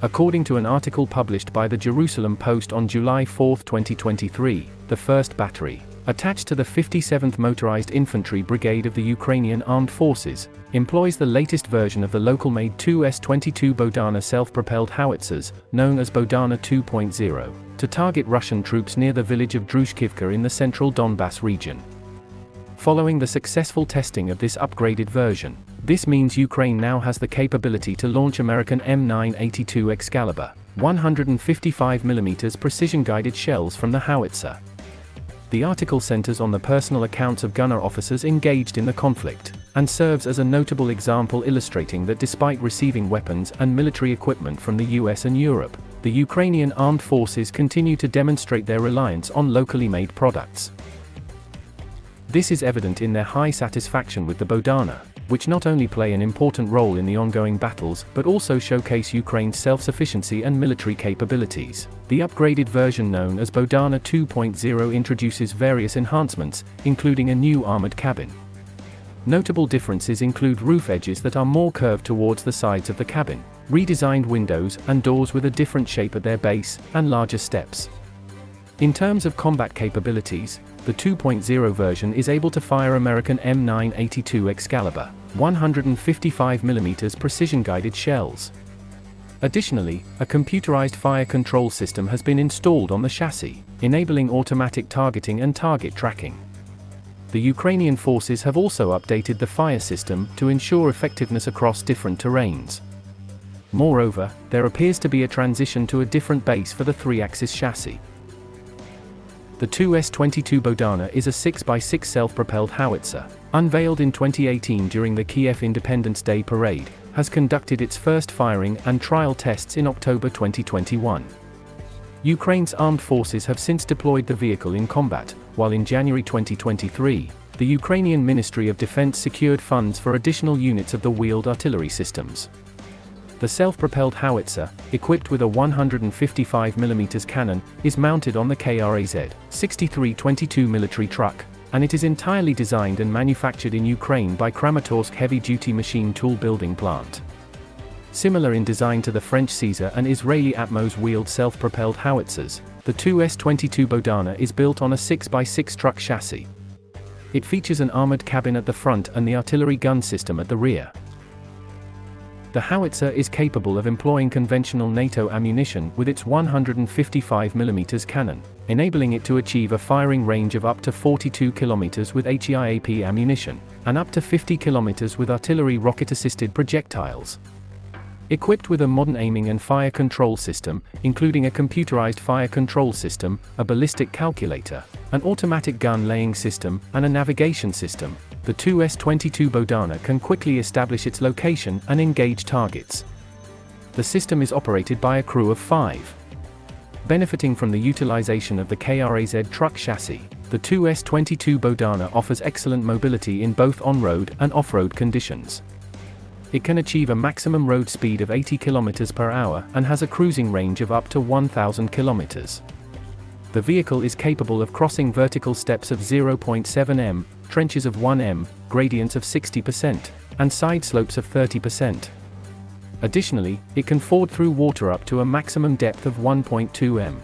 According to an article published by the Jerusalem Post on July 4, 2023, the first battery, attached to the 57th Motorized Infantry Brigade of the Ukrainian Armed Forces, employs the latest version of the local-made 2S-22 Bohdana self-propelled howitzers, known as Bohdana 2.0, to target Russian troops near the village of Druzhkivka in the central Donbass region. Following the successful testing of this upgraded version, this means Ukraine now has the capability to launch American M982 Excalibur, 155mm precision-guided shells from the howitzer. The article centers on the personal accounts of gunner officers engaged in the conflict, and serves as a notable example illustrating that despite receiving weapons and military equipment from the US and Europe, the Ukrainian armed forces continue to demonstrate their reliance on locally made products. This is evident in their high satisfaction with the Bohdana, which not only play an important role in the ongoing battles but also showcase Ukraine's self-sufficiency and military capabilities. The upgraded version known as Bohdana 2.0 introduces various enhancements, including a new armored cabin. Notable differences include roof edges that are more curved towards the sides of the cabin, redesigned windows and doors with a different shape at their base, and larger steps. In terms of combat capabilities, the 2.0 version is able to fire American M982 Excalibur, 155mm precision-guided shells. Additionally, a computerized fire control system has been installed on the chassis, enabling automatic targeting and target tracking. The Ukrainian forces have also updated the fire system to ensure effectiveness across different terrains. Moreover, there appears to be a transition to a different base for the three-axis chassis. The 2S-22 Bohdana is a 6x6 self-propelled howitzer, unveiled in 2018 during the Kiev Independence Day parade, has conducted its first firing and trial tests in October 2021. Ukraine's armed forces have since deployed the vehicle in combat, while in January 2023, the Ukrainian Ministry of Defense secured funds for additional units of the wheeled artillery systems. The self-propelled howitzer, equipped with a 155mm cannon, is mounted on the KRAZ 6322 military truck, and it is entirely designed and manufactured in Ukraine by Kramatorsk heavy-duty machine tool building plant. Similar in design to the French Caesar and Israeli Atmos wheeled self-propelled howitzers, the 2S-22 Bohdana is built on a 6x6 truck chassis. It features an armored cabin at the front and the artillery gun system at the rear. The howitzer is capable of employing conventional NATO ammunition with its 155mm cannon, enabling it to achieve a firing range of up to 42 km with HEIAP ammunition, and up to 50 km with artillery rocket-assisted projectiles. Equipped with a modern aiming and fire control system, including a computerized fire control system, a ballistic calculator, an automatic gun laying system, and a navigation system, the 2S-22 Bohdana can quickly establish its location and engage targets. The system is operated by a crew of five. Benefiting from the utilization of the KRAZ truck chassis, the 2S-22 Bohdana offers excellent mobility in both on-road and off-road conditions. It can achieve a maximum road speed of 80 km per hour and has a cruising range of up to 1000 km. The vehicle is capable of crossing vertical steps of 0.7 m, trenches of 1m, gradients of 60%, and side slopes of 30%. Additionally, it can ford through water up to a maximum depth of 1.2 m.